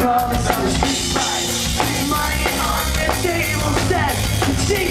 promise of a street fight. Money on the table set. The cheap